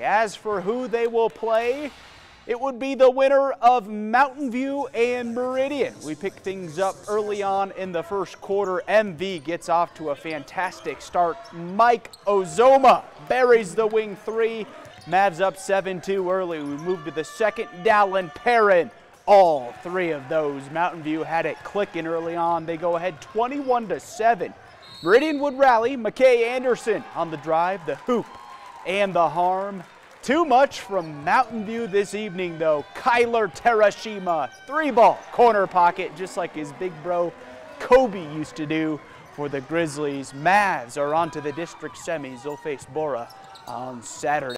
As for who they will play, it would be the winner of Mountain View and Meridian. We pick things up early on in the first quarter. MV gets off to a fantastic start. Mike Ozoma buries the wing three. Mavs up 7-2 early. We move to the second. Dallin Perrin. All three of those. Mountain View had it clicking early on. They go ahead 21 to 7. Meridian would rally. McKay Anderson on the drive, the hoop, and the harm. Too much from Mountain View this evening, though. Kyler Terashima, three ball, corner pocket, just like his big bro Kobe used to do for the Grizzlies. Mavs are on to the district semis. They'll face Borah on Saturday.